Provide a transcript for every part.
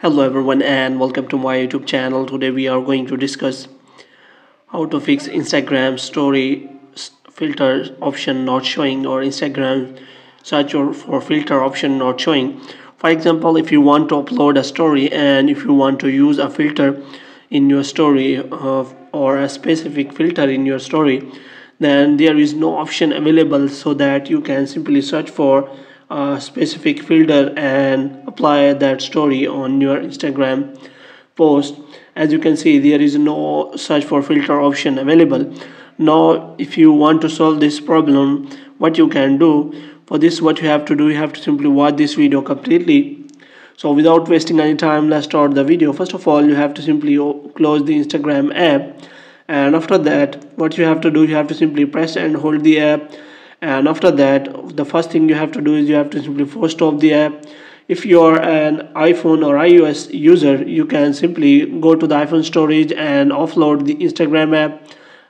hello everyone and welcome to my youtube channel. Today we are going to discuss how to fix instagram story filter option not showing or instagram search for filter option not showing. For example if you want to upload a story and if you want to use a filter in your story uh, or a specific filter in your story then there is no option available so that you can simply search for a specific filter and apply that story on your instagram post. As you can see there is no search for filter option available. Now if you want to solve this problem what you can do for this what you have to do you have to simply watch this video completely. So without wasting any time let's start the video. First of all you have to simply close the instagram app. And after that what you have to do you have to simply press and hold the app and after that the first thing you have to do is you have to simply force stop the app. If you're an iphone or ios user you can simply go to the iphone storage and offload the instagram app.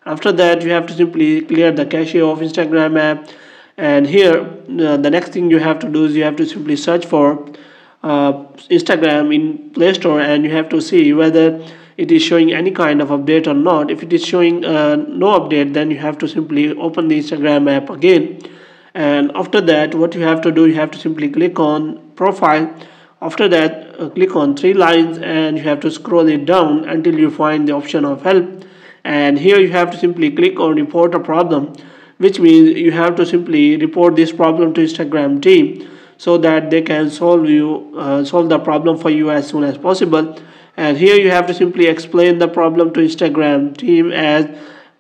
After that you have to simply clear the cache of instagram app. And here uh, the next thing you have to do is you have to simply search for uh, instagram in play store and you have to see whether it is showing any kind of update or not. If it is showing uh, no update then you have to simply open the instagram app again. And after that what you have to do you have to simply click on profile. After that uh, click on three lines and you have to scroll it down until you find the option of help. And here you have to simply click on report a problem which means you have to simply report this problem to instagram team so that they can solve you uh, solve the problem for you as soon as possible and here you have to simply explain the problem to instagram team as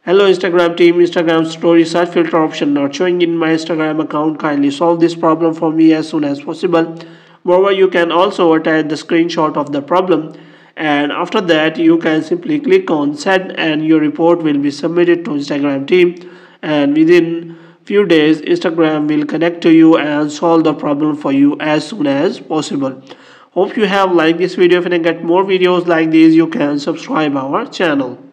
hello instagram team instagram story search filter option not showing in my instagram account. Kindly solve this problem for me as soon as possible. Moreover you can also attach the screenshot of the problem. And after that you can simply click on send and your report will be submitted to instagram team. And within few days instagram will connect to you and solve the problem for you as soon as possible Hope you have liked this video. If you get more videos like these, you can subscribe our channel.